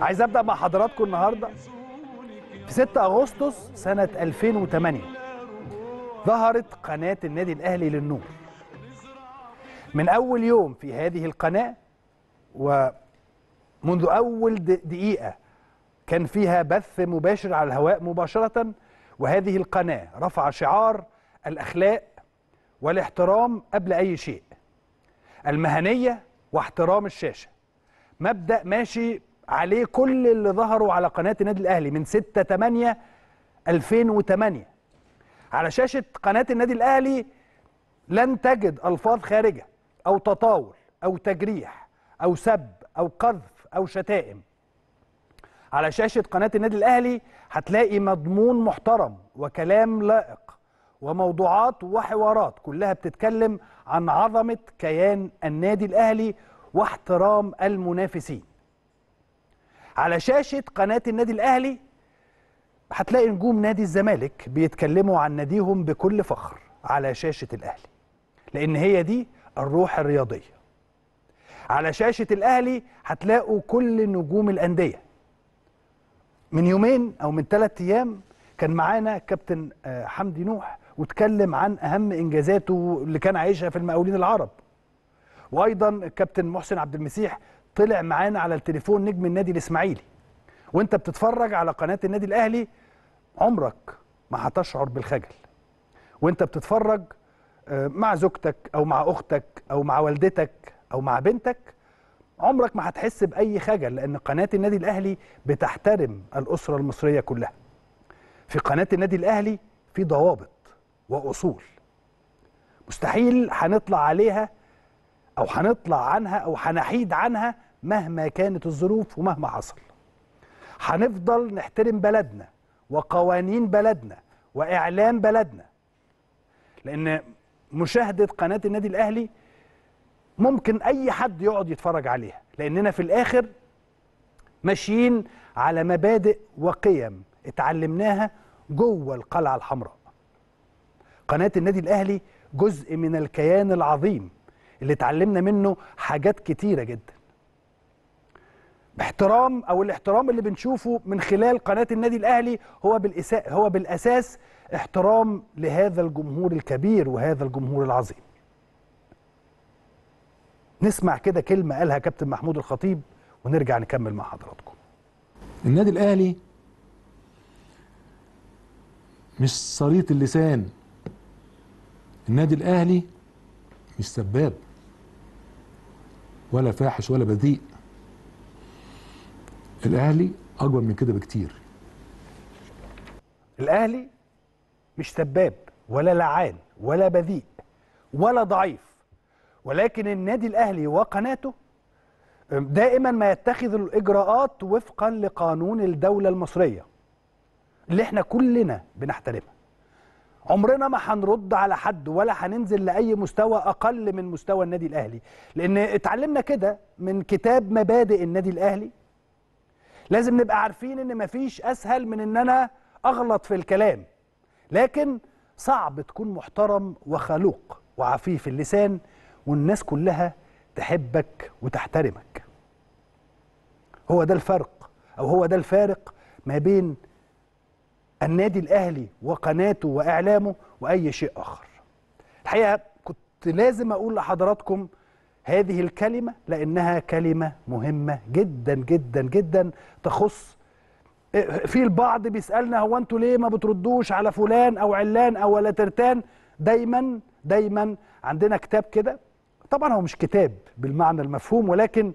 عايز أبدأ مع حضراتكم النهارده. في 6 أغسطس سنة 2008 ظهرت قناة النادي الأهلي للنور. من أول يوم في هذه القناة ومنذ أول دقيقة كان فيها بث مباشر على الهواء مباشرة وهذه القناة رفع شعار الأخلاق والاحترام قبل أي شيء. المهنية واحترام الشاشة. مبدأ ماشي عليه كل اللي ظهروا على قناة النادي الأهلي من 6 8 2008 على شاشة قناة النادي الأهلي لن تجد ألفاظ خارجة أو تطاول أو تجريح أو سب أو قذف أو شتائم. على شاشة قناة النادي الأهلي هتلاقي مضمون محترم وكلام لائق وموضوعات وحوارات كلها بتتكلم عن عظمة كيان النادي الأهلي واحترام المنافسين. على شاشة قناة النادي الأهلي هتلاقي نجوم نادي الزمالك بيتكلموا عن ناديهم بكل فخر على شاشة الأهلي لأن هي دي الروح الرياضية. على شاشة الأهلي هتلاقوا كل نجوم الأندية. من يومين أو من ثلاث أيام كان معانا كابتن آه، حمدي نوح واتكلم عن أهم إنجازاته اللي كان عايشها في المقاولين العرب. وأيضا الكابتن محسن عبد المسيح طلع معانا على التليفون نجم النادي الإسماعيلي. وأنت بتتفرج على قناة النادي الأهلي عمرك ما هتشعر بالخجل. وأنت بتتفرج آه، مع زوجتك أو مع أختك أو مع والدتك أو مع بنتك عمرك ما هتحس بأي خجل لأن قناة النادي الأهلي بتحترم الأسرة المصرية كلها. في قناة النادي الأهلي في ضوابط وأصول. مستحيل هنطلع عليها أو هنطلع عنها أو هنحيد عنها مهما كانت الظروف ومهما حصل. هنفضل نحترم بلدنا وقوانين بلدنا وإعلام بلدنا. لأن مشاهدة قناة النادي الأهلي ممكن أي حد يقعد يتفرج عليها لأننا في الآخر ماشيين على مبادئ وقيم اتعلمناها جوه القلعة الحمراء. قناة النادي الأهلي جزء من الكيان العظيم اللي اتعلمنا منه حاجات كتيرة جدا. باحترام أو الاحترام اللي بنشوفه من خلال قناة النادي الأهلي هو بالاساس هو بالأساس احترام لهذا الجمهور الكبير وهذا الجمهور العظيم. نسمع كده كلمة قالها كابتن محمود الخطيب ونرجع نكمل مع حضراتكم. النادي الأهلي مش صريط اللسان. النادي الأهلي مش سباب. ولا فاحش ولا بذيء. الأهلي أكبر من كده بكتير. الأهلي مش سباب ولا لعان ولا بذيء ولا ضعيف. ولكن النادي الأهلي وقناته دائما ما يتخذ الإجراءات وفقا لقانون الدولة المصرية اللي إحنا كلنا بنحترمها. عمرنا ما هنرد على حد ولا هننزل لأي مستوى أقل من مستوى النادي الأهلي. لأن اتعلمنا كده من كتاب مبادئ النادي الأهلي. لازم نبقى عارفين إن مفيش أسهل من إن أنا أغلط في الكلام. لكن صعب تكون محترم وخلوق وعفيف اللسان والناس كلها تحبك وتحترمك. هو ده الفرق أو هو ده الفارق ما بين النادي الأهلي وقناته وإعلامه وأي شيء آخر. الحقيقة كنت لازم أقول لحضراتكم هذه الكلمة لأنها كلمة مهمة جدا جدا جدا تخص في البعض بيسألنا هو أنتوا ليه ما بتردوش على فلان أو علان أو ولا ترتان؟ دايما دايما عندنا كتاب كده. طبعا هو مش كتاب بالمعنى المفهوم ولكن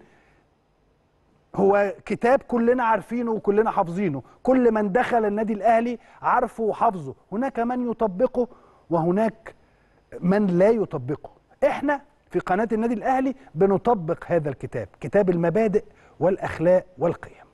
هو كتاب كلنا عارفينه وكلنا حافظينه. كل من دخل النادي الأهلي عارفه وحافظه. هناك من يطبقه وهناك من لا يطبقه. إحنا في قناة النادي الأهلي بنطبق هذا الكتاب كتاب المبادئ والأخلاق والقيم.